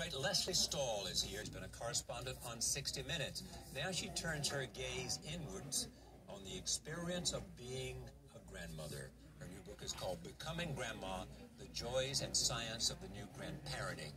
great Lesley Stahl is here. She's been a correspondent on 60 Minutes. Now she turns her gaze inwards on the experience of being a grandmother. Her new book is called Becoming Grandma The Joys and Science of the New Grandparenting.